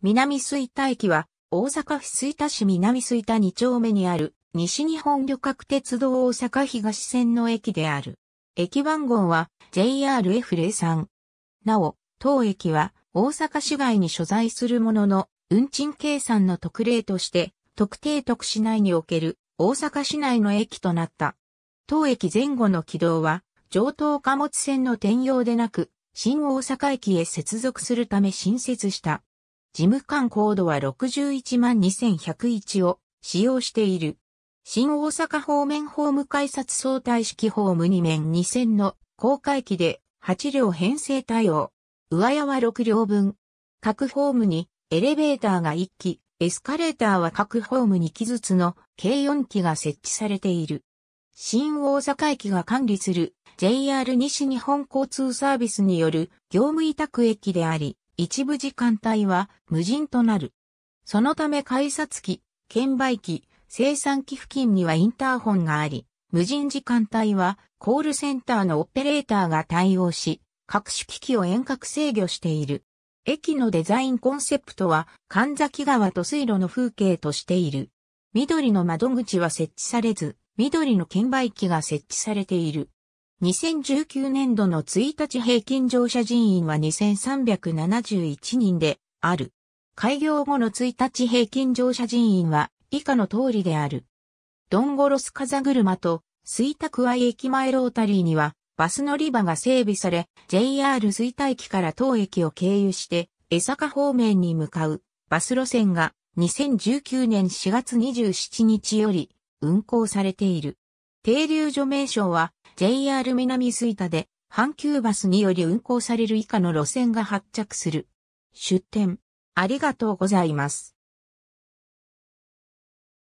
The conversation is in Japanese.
南吹田駅は大阪府吹田市南吹田2丁目にある西日本旅客鉄道大阪東線の駅である。駅番号は JRF03。なお、当駅は大阪市外に所在するものの運賃計算の特例として特定特市内における大阪市内の駅となった。当駅前後の軌道は上等貨物線の転用でなく新大阪駅へ接続するため新設した。事務官コードは61万2101を使用している。新大阪方面ホーム改札相対式ホーム2面2線の高架駅で8両編成対応。上屋は6両分。各ホームにエレベーターが1機、エスカレーターは各ホーム2機ずつの計4機が設置されている。新大阪駅が管理する JR 西日本交通サービスによる業務委託駅であり、一部時間帯は無人となる。そのため改札機、券売機、生産機付近にはインターホンがあり、無人時間帯はコールセンターのオペレーターが対応し、各種機器を遠隔制御している。駅のデザインコンセプトは神崎川と水路の風景としている。緑の窓口は設置されず、緑の券売機が設置されている。2019年度の1日平均乗車人員は2371人である。開業後の1日平均乗車人員は以下の通りである。ドンゴロス風車と吹田区愛駅前ロータリーにはバス乗り場が整備され JR 吹田駅から当駅を経由して江坂方面に向かうバス路線が2019年4月27日より運行されている。停留所名称は JR 南吹田で阪急バスにより運行される以下の路線が発着する。出店。ありがとうございます。